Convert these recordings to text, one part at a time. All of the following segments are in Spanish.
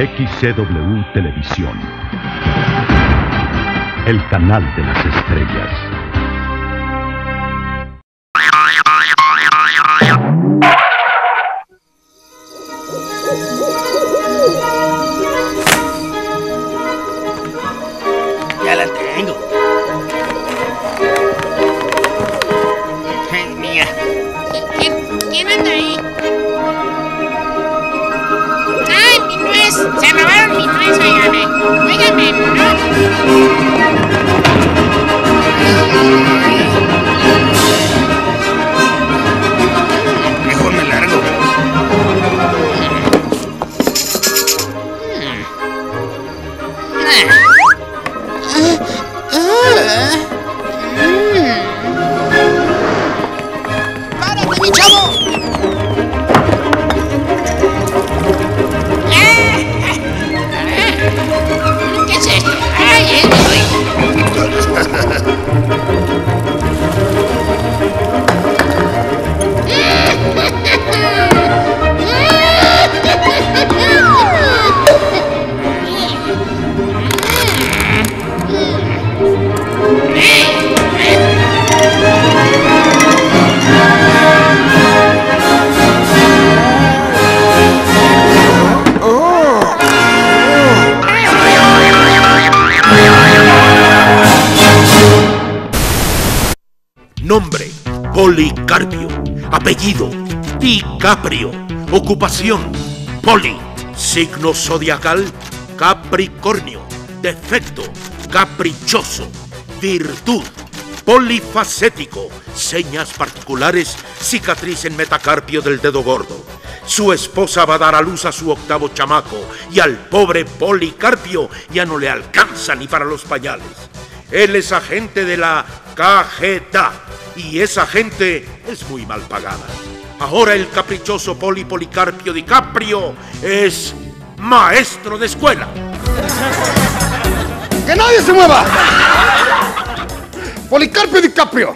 XCW Televisión. El canal de las estrellas. No! Apellido, DiCaprio. Ocupación, Poli. Signo zodiacal, Capricornio. Defecto, caprichoso. Virtud, polifacético. Señas particulares, cicatriz en metacarpio del dedo gordo. Su esposa va a dar a luz a su octavo chamaco y al pobre Policarpio ya no le alcanza ni para los pañales. Él es agente de la cajeta y esa gente es muy mal pagada. Ahora el caprichoso Poli Policarpio DiCaprio es maestro de escuela. ¡Que nadie se mueva! Policarpio DiCaprio.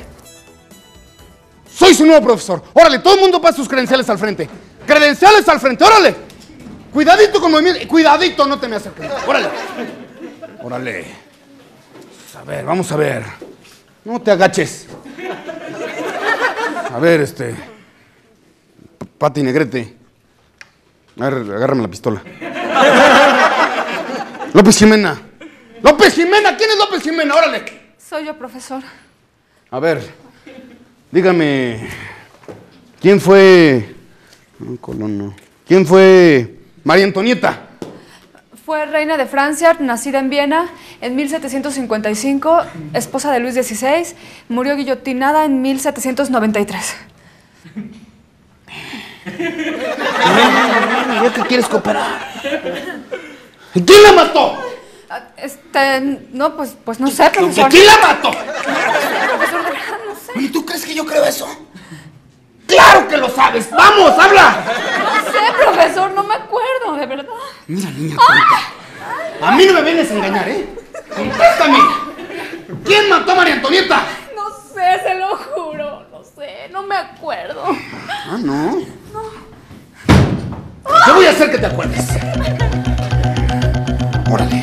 Soy su nuevo profesor. Órale, todo el mundo pasa sus credenciales al frente. Credenciales al frente, órale. Cuidadito con movimiento. Cuidadito, no te me acerques. Órale. Órale. A ver, vamos a ver. No te agaches. A ver, este. Pati Negrete. A ver, agárrame la pistola. López Jimena. López Jimena, ¿quién es López Jimena? Órale. Soy yo, profesor. A ver, dígame, ¿quién fue... No, Colón, no. ¿Quién fue María Antonieta? Fue reina de Francia, nacida en Viena en 1755, esposa de Luis XVI, murió guillotinada en 1793. ¿Ya quieres cooperar? ¿Quién la mató? Ah, Este, no, pues, pues no sé, profesor. ¿Quién la mató? Profesor, de verdad, no sé. ¿Y tú crees que yo creo eso? ¡Claro que lo sabes! ¡Vamos, habla! No sé, profesor, no me acuerdo, de verdad. Mira, niña tonta. A mí no me vienes a engañar, ¿eh? Contéstame. ¿Quién mató a María Antonieta? No sé, se lo juro, no sé, no me acuerdo. Ah, no. Yo voy a hacer que te acuerdes. Órale.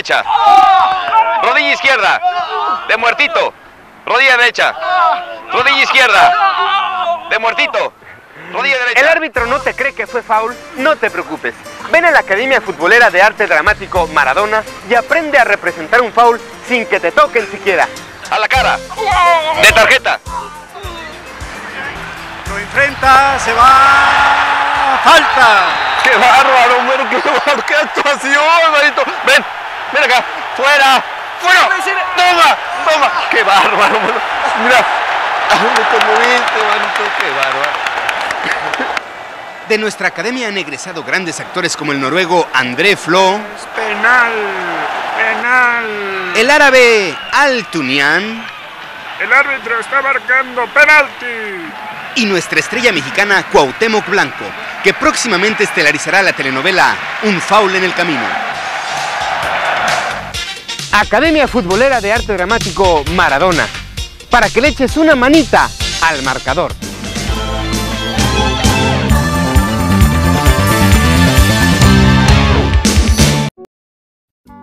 Derecha. Rodilla izquierda. De muertito. Rodilla derecha. Rodilla izquierda. De muertito. Rodilla derecha. ¿El árbitro no te cree que fue foul? No te preocupes. Ven a la Academia Futbolera de Arte Dramático Maradona y aprende a representar un foul sin que te toquen siquiera. A la cara. De tarjeta. Lo enfrenta, se va. Falta. ¡Qué bárbaro, bueno, qué bárbaro! ¡Qué actuación, manito! ¡Ven! ¡Ven acá! ¡Fuera! ¡Fuera! ¡Toma! ¡Toma! ¡Qué bárbaro, mano! Mira, me conmoviste, manito, qué bárbaro. De nuestra academia han egresado grandes actores como el noruego André Flo, Penal. Penal. el árabe Al Tunian El árbitro está marcando penalti. y nuestra estrella mexicana Cuauhtémoc Blanco, que próximamente estelarizará la telenovela Un faul en el camino. Academia Futbolera de Arte Dramático Maradona, para que le eches una manita al marcador.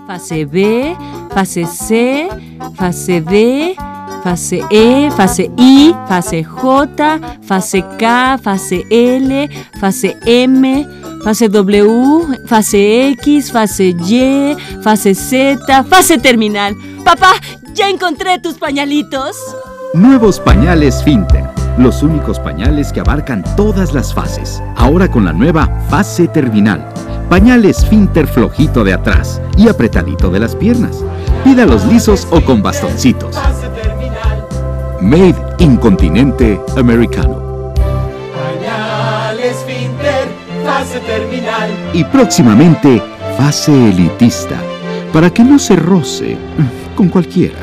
Fase B, fase C, fase D, fase E, fase I, fase J, fase K, fase L, fase M, fase W, fase X, fase Y, fase Z, fase terminal. Papá, ya encontré tus pañalitos. Nuevos pañales Finter. Los únicos pañales que abarcan todas las fases. Ahora con la nueva fase terminal. Pañales Finter flojito de atrás y apretadito de las piernas. Pídalos lisos o con bastoncitos. Made in Continente Americano. Y próximamente fase elitista. Para que no se roce mm, con cualquiera.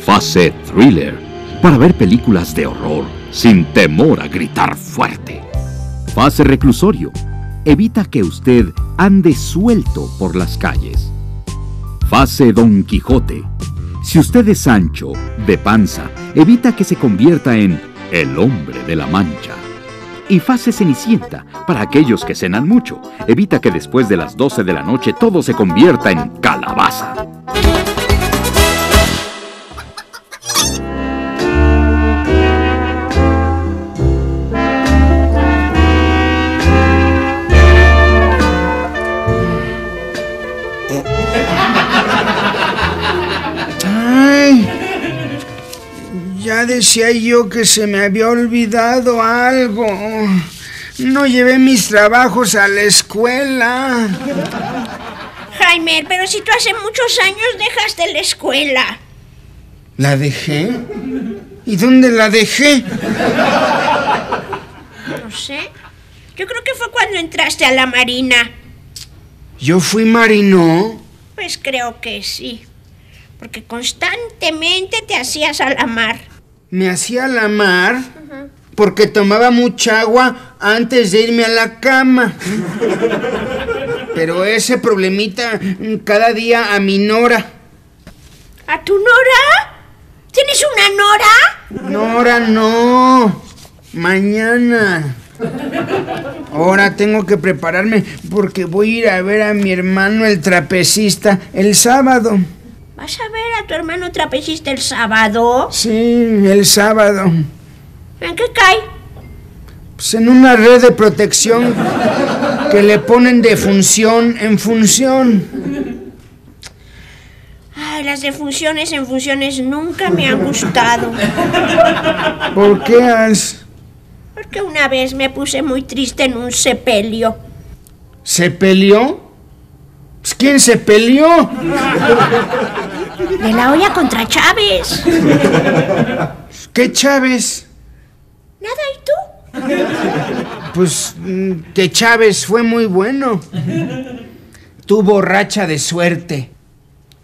Fase thriller. Para ver películas de horror sin temor a gritar fuerte. Fase reclusorio. Evita que usted ande suelto por las calles. Fase Don Quijote. Si usted es Sancho, de panza, evita que se convierta en el hombre de la mancha. Y fase Cenicienta, para aquellos que cenan mucho, evita que después de las 12 de la noche todo se convierta en calabaza. Decía yo que se me había olvidado algo. No llevé mis trabajos a la escuela. Jaime, pero si tú hace muchos años dejaste la escuela. ¿La dejé? ¿Y dónde la dejé? No sé. Yo creo que fue cuando entraste a la marina. ¿Yo fui marino? Pues creo que sí. Porque constantemente te hacías a la mar. ¿Me hacía la mar? Porque tomaba mucha agua antes de irme a la cama. Pero ese problemita mm, cada día aminora. ¿A tu Nora? ¿Tienes una Nora? Nora, no. Mañana. Ahora tengo que prepararme porque voy a ir a ver a mi hermano el trapecista el sábado. ¿Vas a ver a tu hermano trapecista el sábado? Sí, el sábado. ¿En qué cae? Pues en una red de protección que le ponen de función en función. Ay, las de funciones en funciones nunca me han gustado. ¿Por qué has? Porque una vez me puse muy triste en un sepelio. ¿Se peleó? Pues, ¿Quién se peleó? De la olla contra Chávez. ¿Qué Chávez? Nada, ¿y tú? Pues mm, que Chávez fue muy bueno. Tú borracha de suerte.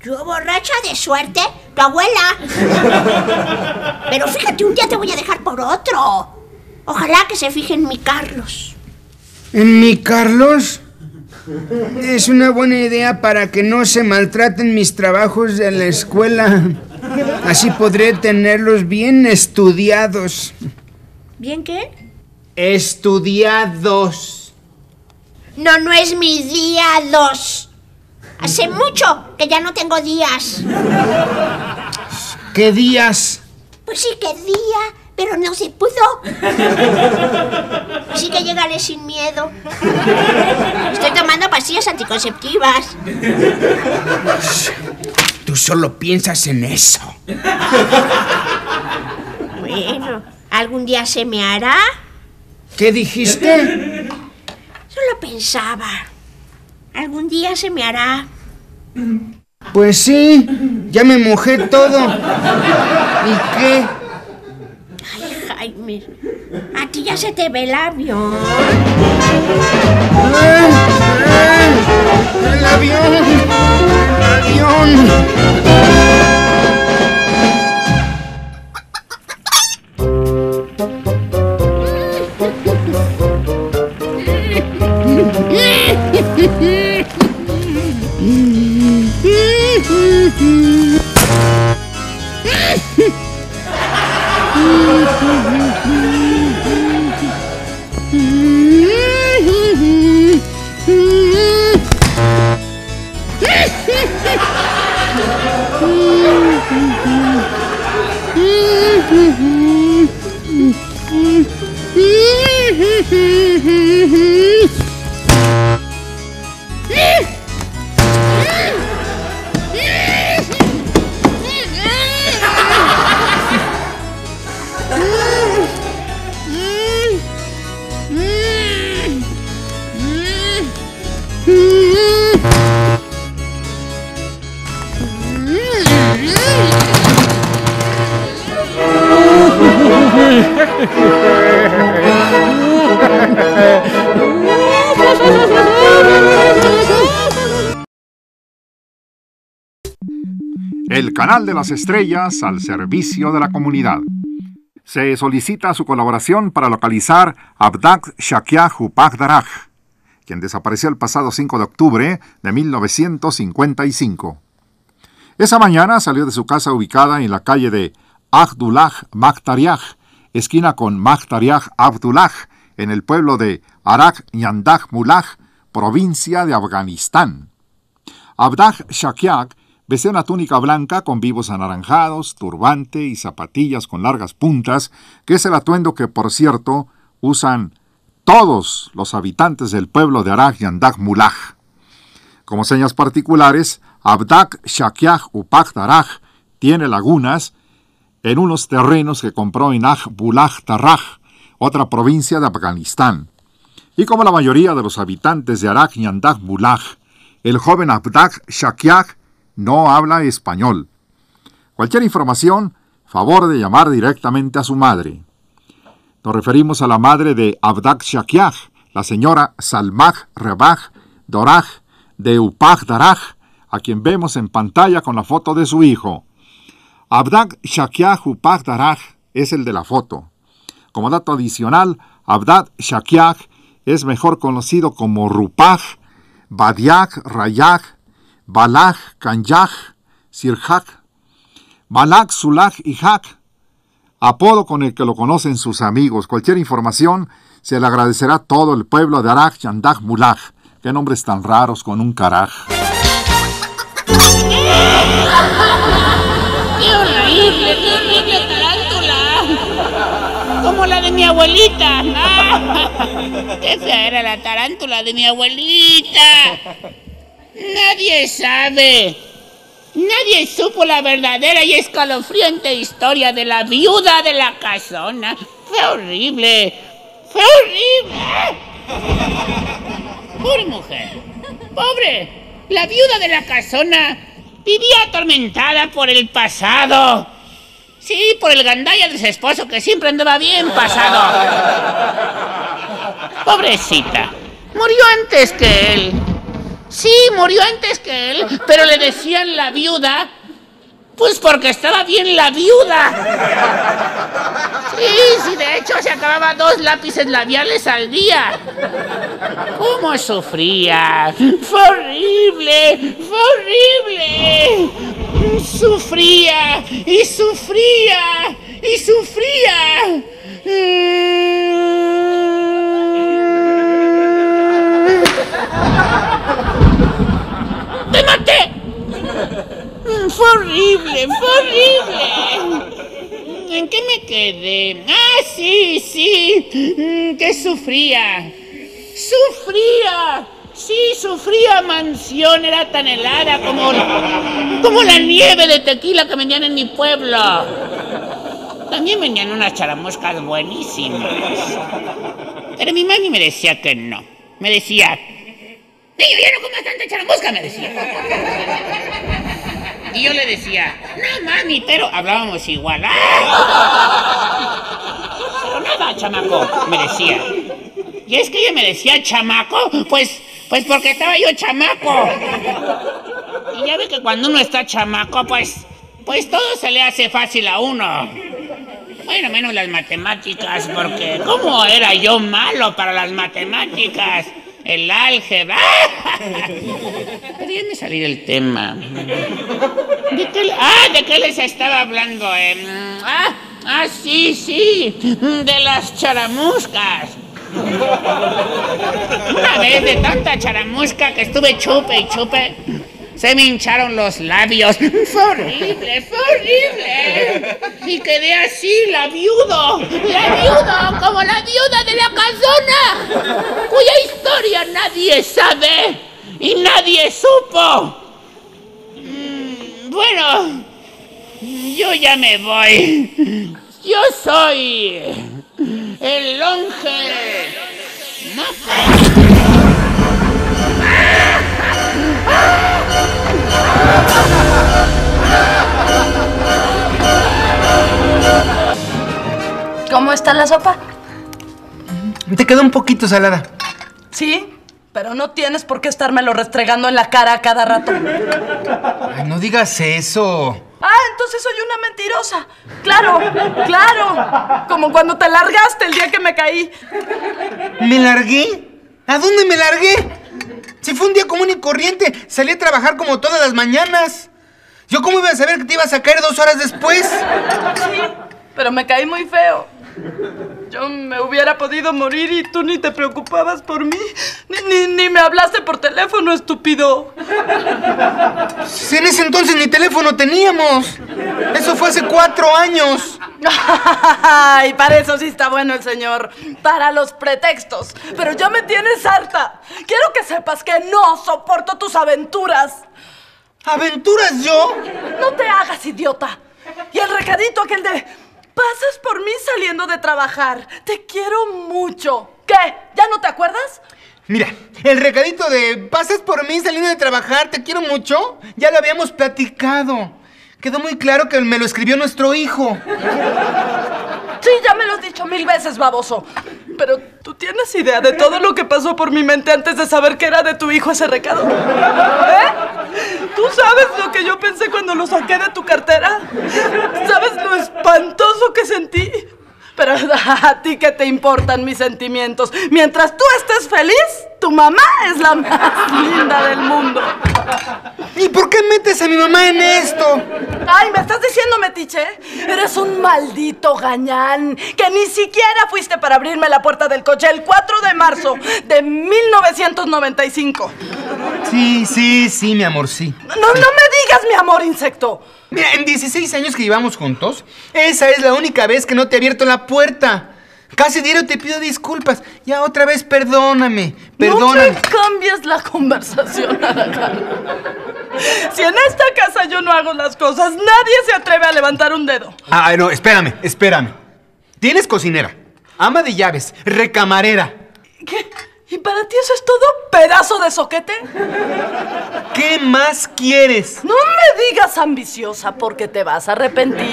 Yo borracha de suerte, tu abuela. Pero fíjate, un día te voy a dejar por otro. Ojalá que se fije en mi Carlos. ¿En mi Carlos? Es una buena idea para que no se maltraten mis trabajos de la escuela. Así podré tenerlos bien estudiados. ¿Bien qué? Estudiados. No, no es mi día dos. Hace mucho que ya no tengo días. ¿Qué días? Pues sí que día, pero no se pudo. Así que llegaré sin miedo. Estoy tomando pastillas anticonceptivas. Tú solo piensas en eso. Bueno, ¿algún día se me hará? ¿Qué dijiste? Solo lo pensaba. Algún día se me hará. Pues sí, ya me mojé todo. ¿Y qué? Jaime, a ti ya se te ve el avión. ¡Ay, ay! ¡El avión! ¡El avión! canal de las estrellas al servicio de la comunidad. Se solicita su colaboración para localizar Abdak Shakia Hupak Daraj, quien desapareció el pasado 5 de octubre de 1955. Esa mañana salió de su casa ubicada en la calle de Abdullah Makhtariaj, esquina con Makhtariaj Abdullah, en el pueblo de Arak Yandag Mullah, provincia de Afganistán. Abdak Shakiak Vestía una túnica blanca con vivos anaranjados, turbante y zapatillas con largas puntas, que es el atuendo que, por cierto, usan todos los habitantes del pueblo de Arak Yandag Mullah. Como señas particulares, Abdak Shakiah Upak Daraj tiene lagunas en unos terrenos que compró en Bullah Taraj, otra provincia de Afganistán. Y como la mayoría de los habitantes de Arak Yandag Mullah, el joven Abdak Shakiah no habla español. Cualquier información, favor de llamar directamente a su madre. Nos referimos a la madre de Abdak Shakiah, la señora Salmah Rebaj Doraj de Upaj Daraj, a quien vemos en pantalla con la foto de su hijo. Abdak Shakiah Upaj Daraj es el de la foto. Como dato adicional, Abdak Shakiah es mejor conocido como Rupaj, Badiak Rayaj Balaj, Kanyaj, Sirhak, Malak, Sulaj y Hak, apodo con el que lo conocen sus amigos. Cualquier información se le agradecerá a todo el pueblo de Arak, Yandag, Mulaj. Qué nombres tan raros con un caraj. ¡Qué horrible, qué horrible tarántula! Como la de mi abuelita. ¡Qué fea era la tarántula de mi abuelita! Nadie sabe. Nadie supo la verdadera y escalofriante historia de la viuda de la casona. Fue horrible. Fue horrible. Pobre mujer. Pobre. La viuda de la casona vivía atormentada por el pasado. Sí, por el gandalla de su esposo que siempre andaba bien pasado. Pobrecita. Murió antes que él. Sí, murió antes que él, pero le decían la viuda, pues porque estaba bien la viuda. Sí, sí, de hecho se acababa dos lápices labiales al día. ¿Cómo sufría? Fue horrible, fue horrible. Sufría y sufría y sufría. ¡Te maté! Fue horrible, fue horrible. ¿En qué me quedé? Ah, sí, sí. Que sufría. Sufría. Sí, sufría mansión, era tan helada como, como la nieve de tequila que vendían en mi pueblo. También venían unas charamoscas buenísimas. Pero mi mami me decía que no. me decía, niño, ya no comas tanta charamusca, me decía. Y yo le decía, no mami, pero hablábamos igual. ¡Ah! Pero nada, chamaco, me decía. Y es que ella me decía chamaco, pues, pues porque estaba yo chamaco. Y ya ve que cuando uno está chamaco, pues, pues todo se le hace fácil a uno. Bueno, menos las matemáticas, porque ¿cómo era yo malo para las matemáticas? El álgebra. Pero ya me salí del tema. ¿De qué, le- ah, ¿de qué les estaba hablando? Em, ah, ah, sí, sí, de las charamuscas. Una vez de tanta charamusca que estuve chupe y chupe, se me hincharon los labios. Fue horrible, fue horrible. Y quedé así, la viudo, la viudo, como la viuda de la casona, cuya historia nadie sabe y nadie supo. Mm, Bueno, yo ya me voy. Yo soy el longe ¿Cómo está la sopa? Te quedó un poquito salada. Sí, pero no tienes por qué estármelo restregando en la cara a cada rato. Ay, no digas eso. Ah, entonces soy una mentirosa. Claro, claro. Como cuando te largaste el día que me caí. ¿Me largué? ¿A dónde me largué? Si fue un día común y corriente, salí a trabajar como todas las mañanas. ¿Yo cómo iba a saber que te ibas a caer dos horas después? Sí, pero me caí muy feo. Yo me hubiera podido morir y tú ni te preocupabas por mí. Ni, ni, ni me hablaste por teléfono, estúpido. Si en ese entonces ni teléfono teníamos. Eso fue hace cuatro años. Ay, para eso sí está bueno el señor. Para los pretextos. Pero ya me tienes harta. Quiero que sepas que no soporto tus aventuras. ¿Aventuras yo? No te hagas idiota. Y el recadito aquel de... Pasas por mí saliendo de trabajar. Te quiero mucho. ¿Qué? ¿Ya no te acuerdas? Mira, el recadito de pasas por mí saliendo de trabajar, te quiero mucho, ya lo habíamos platicado. Quedó muy claro que me lo escribió nuestro hijo. Sí, ya me lo has dicho mil veces, baboso. Pero tú tienes idea de todo lo que pasó por mi mente antes de saber que era de tu hijo ese recado. ¿Eh? ¿Tú sabes lo que yo pensé cuando lo saqué de tu cartera? ¿Sabes lo espantoso que sentí? Pero a ti qué te importan mis sentimientos. Mientras tú estés feliz, tu mamá es la más linda del mundo. ¿Y por qué metes a mi mamá en esto? Ay, ¿me estás diciendo, metiche? Eres un maldito gañán que ni siquiera fuiste para abrirme la puerta del coche el 4 de marzo de 1995. Sí, sí, sí, mi amor, sí. No, no me digas mi amor, insecto. Mira, en 16 años que llevamos juntos, esa es la única vez que no te he abierto la puerta. Casi diario te pido disculpas. Ya otra vez, perdóname. Perdóname. No me cambies la conversación, Aragán. Si en esta casa yo no hago las cosas, nadie se atreve a levantar un dedo. Ah, no, espérame, espérame. Tienes cocinera, ama de llaves, recamarera. ¿Qué? ¿Y para ti eso es todo, pedazo de soquete? ¿Qué más quieres? No me digas ambiciosa porque te vas a arrepentir.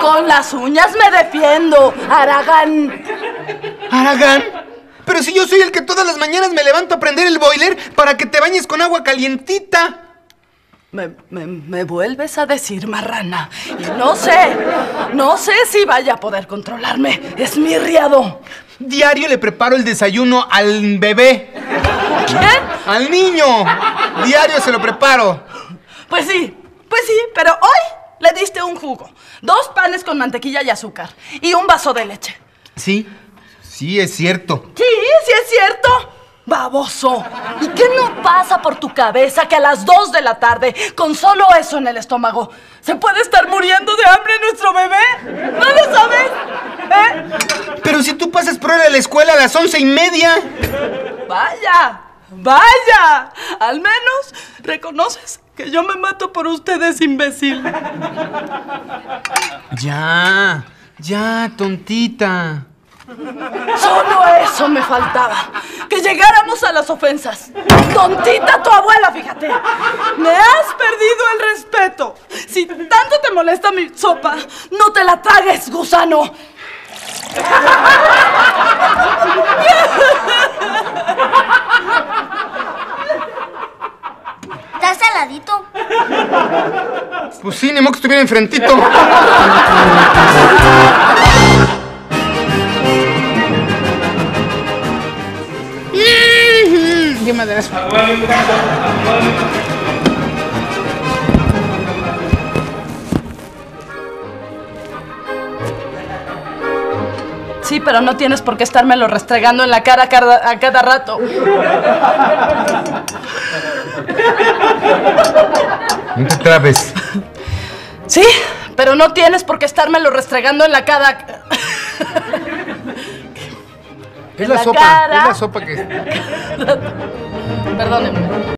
Con las uñas me defiendo, Aragán. ¿Aragán? Pero si yo soy el que todas las mañanas me levanto a prender el boiler para que te bañes con agua calientita. Me, me- me vuelves a decir marrana. Y no sé, no sé si vaya a poder controlarme. Es mi riado. Diario le preparo el desayuno al bebé. ¿Quién? Al niño. Diario se lo preparo. Pues sí, pues sí, pero hoy le diste un jugo, dos panes con mantequilla y azúcar y un vaso de leche. Sí, sí, es cierto. Sí, sí es cierto. Baboso. ¿Y qué no pasa por tu cabeza que a las 2 de la tarde, con solo eso en el estómago, se puede estar muriendo de hambre nuestro bebé? ¿No lo sabes? ¿Eh? Pero si tú pasas por hora a la escuela a las once y media. Vaya, vaya. Al menos reconoces que yo me mato por ustedes, imbécil. Ya, ya, tontita. Solo eso me faltaba. que llegáramos a las ofensas. Tontita tu abuela, fíjate. Me has perdido el respeto. Si tanto te molesta mi sopa, no te la tragues, gusano. ¿Estás saladito? Pues sí, ni modo que estuviera enfrentito. Sí, pero no tienes por qué estármelo restregando en la cara a cada, a cada rato. No te trabes. Sí, pero no tienes por qué estármelo restregando en la cara. Es la la sopa, cara. es la sopa que... Perdónenme.